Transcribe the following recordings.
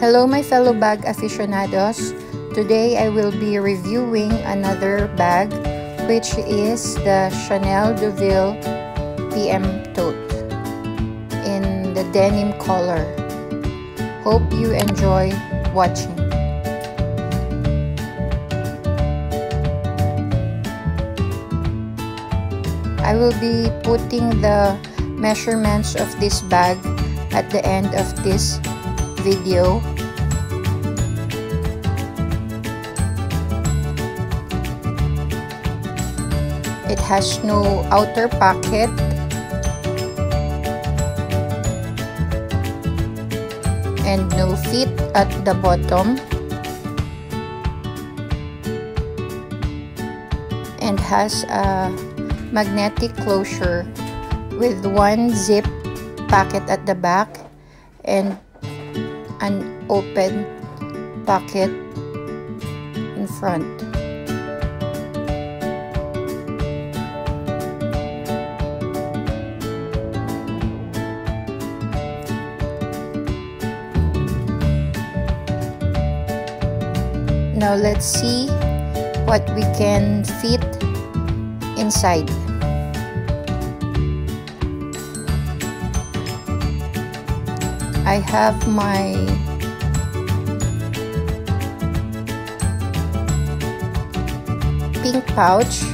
Hello my fellow bag aficionados. Today I will be reviewing another bag which is the Chanel Deauville PM Tote in the denim color. Hope you enjoy watching. I will be putting the measurements of this bag at the end of this video It has no outer pocket. And no feet at the bottom. And has a magnetic closure with one zip pocket at the back and an open pocket in front. Now let's see what we can fit inside. I have my pink pouch.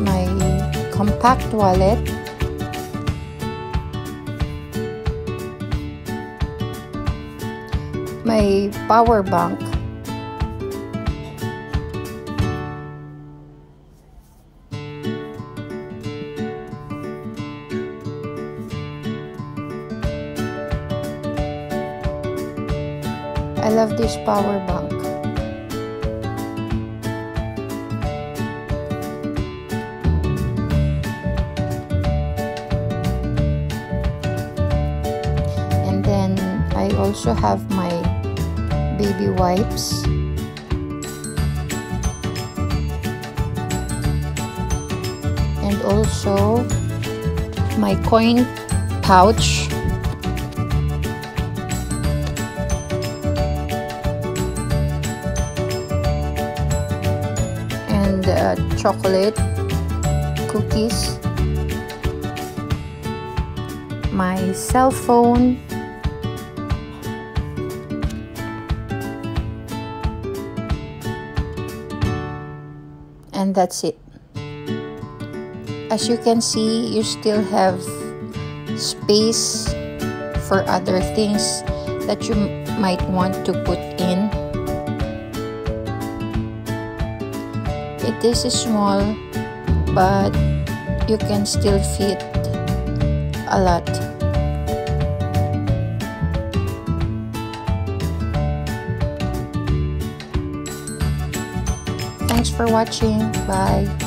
My compact wallet. My power bank I love this power bank. And then I also have my baby wipes. And also my coin pouch uh, chocolate cookies. My cell phone. And that's it. As you can see you still have space for other things that you might want to put in it is small but you can still fit a lot Thanks for watching. Bye.